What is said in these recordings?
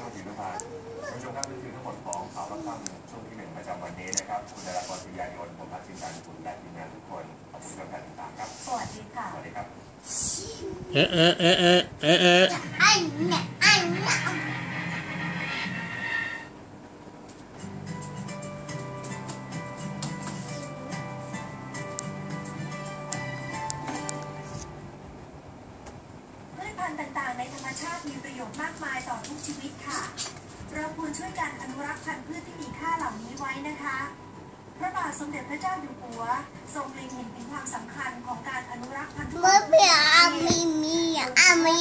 ามงคุณผู้ชมครับนี่คือทั้งหมดของข่าวรับฟังช่วงที่หนึ่งประจำวันนี้นะครับ คุณดารากรปิยายนผมพัชชินการคุณและทีมงานทุกคนขอบคุณสำหรับการามครับ สวัสดีค่ะ สวัสดีครับ เอ๊ะเอ๊ะเอ๊ะเอ๊ะเอ๊ะ พืชพันธุ์ต่างๆ ในธรรมชาติมีประโยชน์มากมายต่อทุกชีวิตค่ะ เราควรช่วยกันอนุรักษ์พันธุ์พืชที่มีค่าเหล่านี้ไว้นะคะ พระบาทสมเด็จพระเจ้าอยู่หัว ทรงเล็งเห็นถึงความสำคัญของการอนุรักษ์พันธุ์พืชเมื่อเปลี่ยนอามีมีอะอามี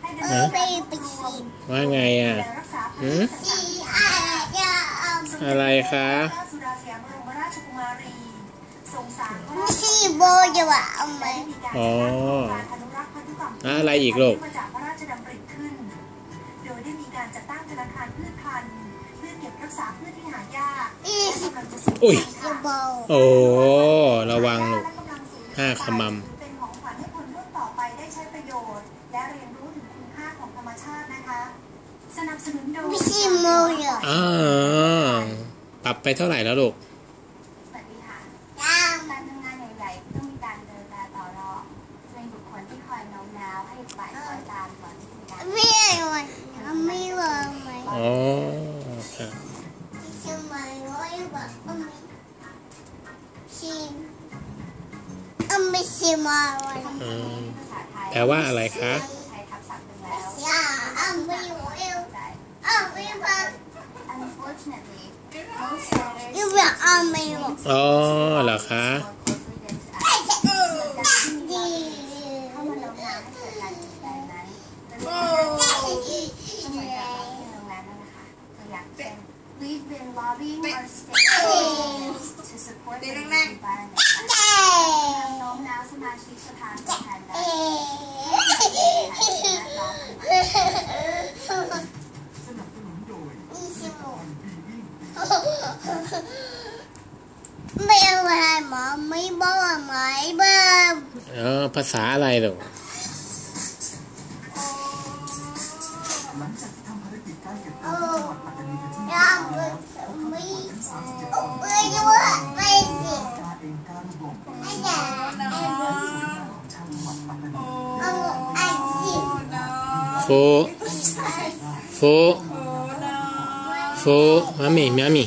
ให้ดำเอเนิอนไปการไปรวฉีมดว่าไงอะและรักษาพันหืธุ์อพืชฉีต่างดอะไรจะเอาๆสมเด็จอะไรคะพระสุดาสยามบรมราชกุมารีทรงสร้างพระไม่ราชใช่โบจะว่าเอาไหมและได้มีการจัดตั้งโครงการอ อะไรอีกลูกมาจากพระราชดำริขึ้น โดยได้มีการจัดตั้งธนาคารพืชพันธุ์เพื่อเก็บรักษาพืชที่หายากอีและสิกำลังจะสูญอุ้ยพันธุ์จะค่ะเบาโอ้ระวังลูกและกำลังสูญห้าขมำเป็นของขวัญให้คนรุ่นต่อไปได้ใช้ประโยชน์ และเรียนรู้ถึงคุณค่าของธรรมชาตินะคะ สนับสนุนโดยไม่ใช่โมเลยอ่าปรับไปเท่าไหร่แล้วลูก สวัสดีค่ะ ยัง การทำงานใหญ่ๆต้องมีการเดินการต่อรองจะมีบุคคลที่คอยโน้ มน้าวให้อีกฝ่ายคอยตามสอนวิธีการไม่เอาไม่ว่าไหมอ๋อครับทำไมร้อยว่าเอาไหมชิมเอาไม่ชิมอะไรอืมภาษาไทยแปลว่าอะไรคะใช้ทับศัพท์หนึ่งแล้วอย่าเอาไม่เอาเอาไม่ว่า Unfortunately, most sailors ยังไม่เอาไม่ว่าอ๋อเหรอคะ more closely than to us. ดี เข้ามาโน้มน้าวให้เกิดการเปลี่ยนแปลงนั้นเป็นเรื่องที่เหมือนกับเราที่โรงแรมนั่นนะคะตัวอย่างเช่น We've been lobbying our state governments to support the environment โน้มน้าวสมาชิกสภาผู้แทนรัฐไม่เอาอะไรหมอไม่บอกไหมบ้างเออภาษาอะไรลูกหลังจากที่ทำภารกิจการเก็บโอ้ตัว ฟูฟูฟูมามี่ม